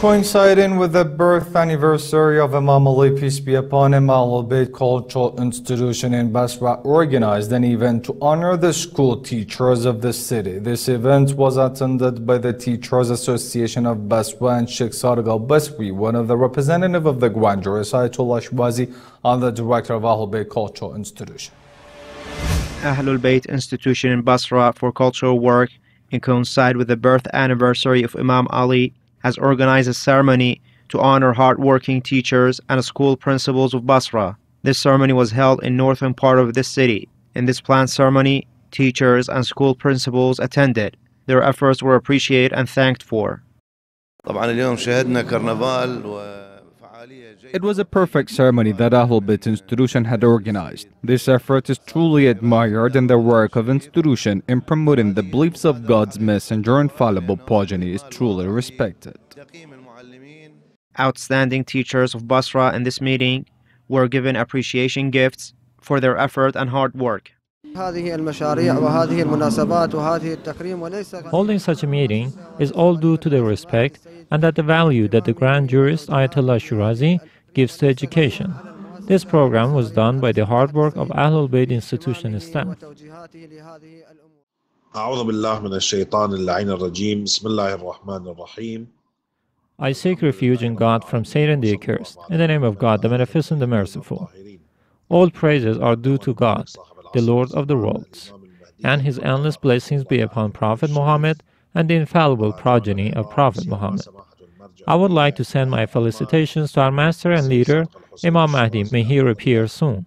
Coinciding with the birth anniversary of Imam Ali, peace be upon him, Ahlul Bayt Cultural Institution in Basra organized an event to honor the school teachers of the city. This event was attended by the Teachers Association of Basra and Sheikh Sadiq Al Basri, one of the representatives of the Grand Jurist Ayatollah Shirazi, and the director of Ahlul Bayt Cultural Institution. Ahlul Bayt Institution in Basra for cultural work and coincide with the birth anniversary of Imam Ali has organized a ceremony to honor hardworking teachers and school principals of Basra. This ceremony was held in northern part of this city. In this planned ceremony, teachers and school principals attended. Their efforts were appreciated and thanked for. It was a perfect ceremony that Ahlul Bayt institution had organized. This effort is truly admired and the work of institution in promoting the beliefs of God's messenger and fallible progeny is truly respected. Outstanding teachers of Basra in this meeting were given appreciation gifts for their effort and hard work. Holding such a meeting is all due to the respect and at the value that the Grand Jurist Ayatollah Shirazi gives to education. This program was done by the hard work of Ahlul Bayt institution staff. I seek refuge in God from Satan the accursed, in the name of God, the Beneficent, the Merciful. All praises are due to God, the Lord of the worlds, and His endless blessings be upon Prophet Muhammad and the infallible progeny of Prophet Muhammad. I would like to send my felicitations to our master and leader, Imam Mahdi. May he appear soon.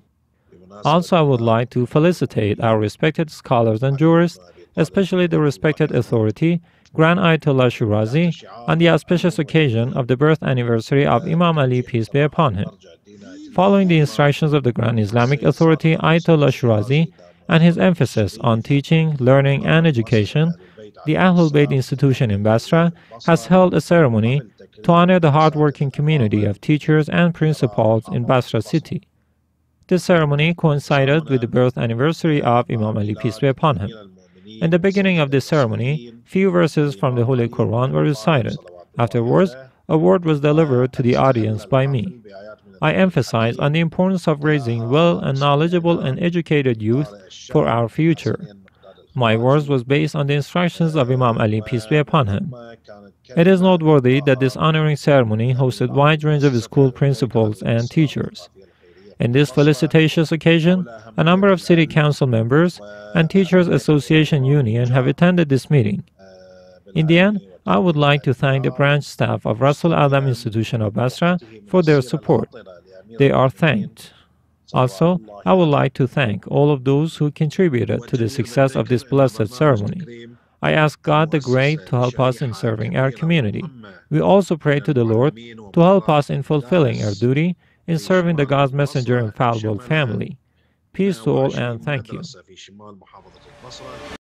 Also, I would like to felicitate our respected scholars and jurists, especially the respected authority, Grand Ayatollah Shirazi, on the auspicious occasion of the birth anniversary of Imam Ali, peace be upon him. Following the instructions of the Grand Islamic Authority Ayatollah Shirazi and his emphasis on teaching, learning, and education, the Ahlul Bayt Institution in Basra has held a ceremony to honor the hardworking community of teachers and principals in Basra city. This ceremony coincided with the birth anniversary of Imam Ali, peace be upon him. In the beginning of this ceremony, few verses from the Holy Quran were recited. Afterwards, a word was delivered to the audience by me. I emphasize on the importance of raising well and knowledgeable and educated youth for our future. My words was based on the instructions of Imam Ali, peace be upon him. It is noteworthy that this honoring ceremony hosted wide range of school principals and teachers. In this felicitatious occasion, a number of city council members and Teachers Association Union have attended this meeting. In the end, I would like to thank the branch staff of Rasul Adam Institution of Basra for their support. They are thanked. Also, I would like to thank all of those who contributed to the success of this blessed ceremony. I ask God the Great to help us in serving our community. We also pray to the Lord to help us in fulfilling our duty in serving the God's messenger and fallible family. Peace to all and thank you.